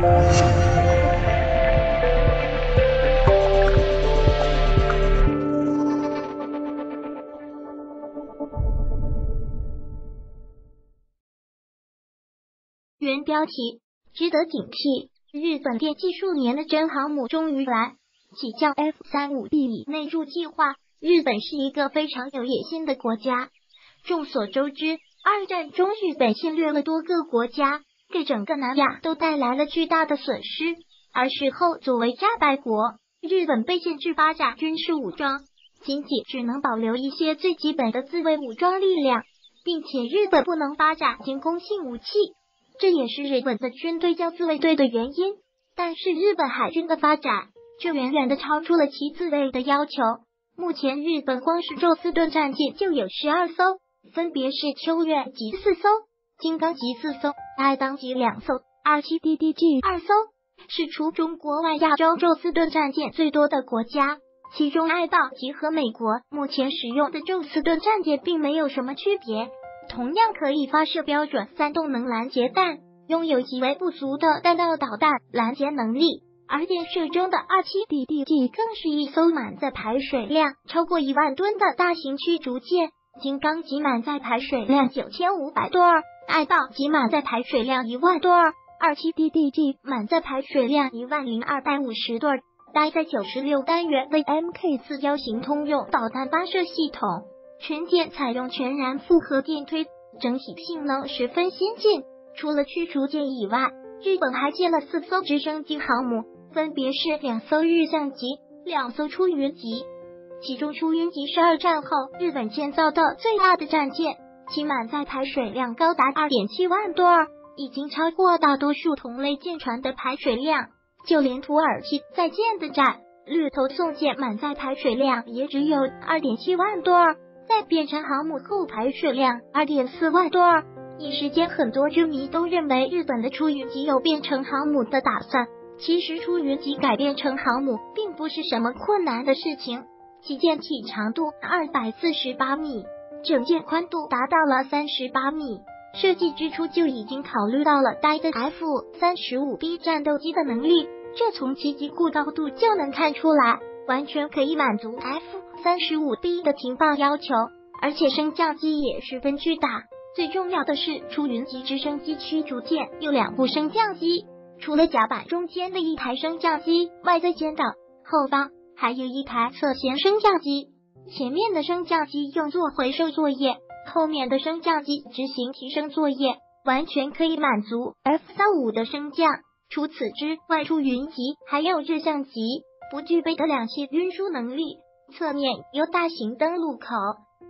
原标题：值得警惕。日本电技数年的真航母终于来，起降 F 三五 B 以内入计划。日本是一个非常有野心的国家。众所周知，二战中日本侵略了多个国家，给整个南亚都带来了巨大的损失。而事后作为战败国，日本被限制发展军事武装，仅仅只能保留一些最基本的自卫武装力量，并且日本不能发展进攻性武器。这也是日本的军队叫自卫队的原因，但是日本海军的发展却远远的超出了其自卫的要求。目前，日本光是宙斯盾战舰就有十二艘，分别是秋月级四艘、金刚级四艘、爱当级两艘、二七 DDG 二艘，是除中国外亚洲宙斯盾战舰最多的国家。其中，爱道级和美国目前使用的宙斯盾战舰并没有什么区别。同样可以发射标准三动能拦截弹，拥有极为不足的弹道导弹拦截能力。而电射中的二七 DDG 更是一艘满载排水量超过一万吨的大型驱逐舰。金刚级满载排水量九千五百吨，爱道级满载排水量一万吨，二七 DDG 满载排水量一万零二百五十吨，搭载九十六单元 VMK 四幺型通用导弹发射系统。全舰采用全燃复合电推，整体性能十分先进。除了驱逐舰以外，日本还建了四艘直升机航母，分别是两艘日向级、两艘出云级。其中出云级是二战后日本建造的最大的战舰，其满载排水量高达二点七万吨，已经超过大多数同类舰船的排水量。就连土耳其在建的战绿头送舰满载排水量也只有二点七万吨。再变成航母后，排水量二点四万吨。一时间，很多军迷都认为日本的出云级有变成航母的打算。其实，出云级改变成航母并不是什么困难的事情。旗舰体长度二百四十八米，整舰宽度达到了三十八米。设计之初就已经考虑到了带的 F 三十五 B 战斗机的能力，这从其机固高度就能看出来，完全可以满足 F。三十五 B 的停放要求，而且升降机也十分巨大。最重要的是，出云级直升机驱逐舰有两部升降机，除了甲板中间的一台升降机外，在舰岛后方还有一台侧舷升降机。前面的升降机用作回收作业，后面的升降机执行提升作业，完全可以满足 F 三五的升降。除此之外，出云级还有这项级不具备的两栖运输能力。侧面有大型登陆口，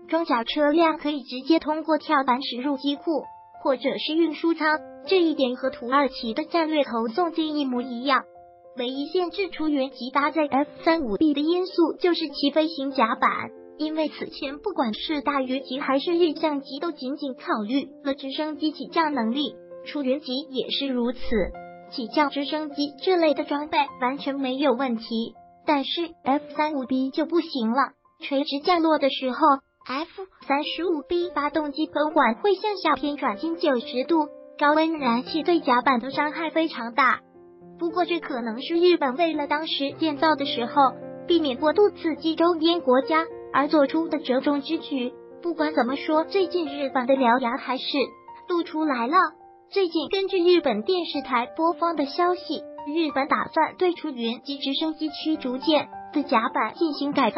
装甲车辆可以直接通过跳板驶入机库或者是运输舱，这一点和土耳其的战略投送机一模一样。唯一限制出云级搭载 F 三五 B 的因素就是其飞行甲板，因为此前不管是大鱼级还是日向级都仅仅考虑了直升机起降能力，出云级也是如此，起降直升机这类的装备完全没有问题。但是 F 三五 B 就不行了，垂直降落的时候，F 三十五 B 发动机喷管会向下偏转近九十度，高温燃气对甲板的伤害非常大。不过这可能是日本为了当时建造的时候避免过度刺激周边国家而做出的折中之举。不管怎么说，最近日本的獠牙还是露出来了。最近根据日本电视台播放的消息。日本打算对出云级直升机驱逐舰的甲板进行改造，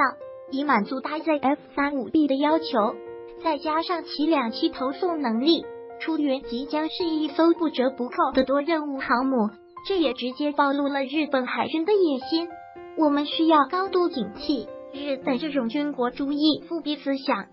以满足搭载 F 三五 B 的要求。再加上其两栖投送能力，出云即将是一艘不折不扣的多任务航母。这也直接暴露了日本海军的野心。我们需要高度警惕日本这种军国主义复辟思想。